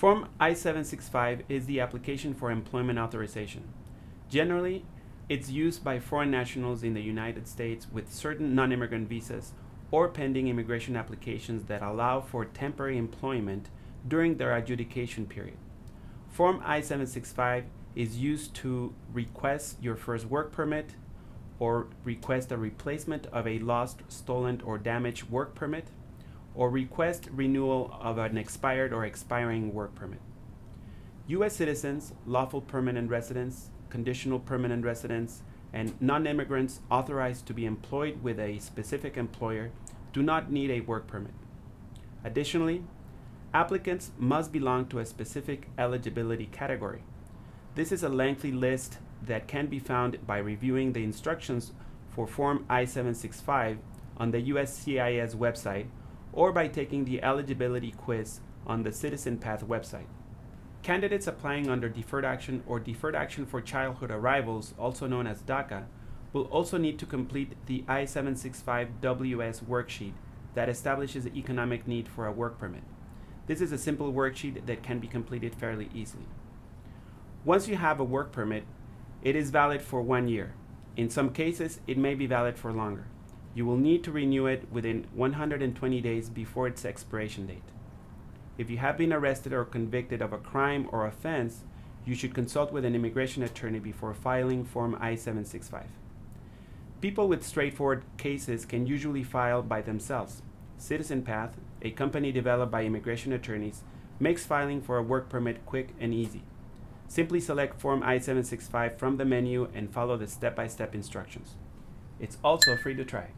Form I-765 is the application for employment authorization. Generally, it's used by foreign nationals in the United States with certain non-immigrant visas or pending immigration applications that allow for temporary employment during their adjudication period. Form I-765 is used to request your first work permit or request a replacement of a lost, stolen, or damaged work permit or request renewal of an expired or expiring work permit. U.S. citizens, lawful permanent residents, conditional permanent residents, and non-immigrants authorized to be employed with a specific employer do not need a work permit. Additionally, applicants must belong to a specific eligibility category. This is a lengthy list that can be found by reviewing the instructions for Form I-765 on the USCIS website or by taking the eligibility quiz on the CitizenPath website. Candidates applying under Deferred Action or Deferred Action for Childhood Arrivals, also known as DACA, will also need to complete the I-765WS worksheet that establishes the economic need for a work permit. This is a simple worksheet that can be completed fairly easily. Once you have a work permit, it is valid for one year. In some cases, it may be valid for longer. You will need to renew it within 120 days before its expiration date. If you have been arrested or convicted of a crime or offense, you should consult with an immigration attorney before filing Form I-765. People with straightforward cases can usually file by themselves. CitizenPath, a company developed by immigration attorneys, makes filing for a work permit quick and easy. Simply select Form I-765 from the menu and follow the step-by-step -step instructions. It's also free to try.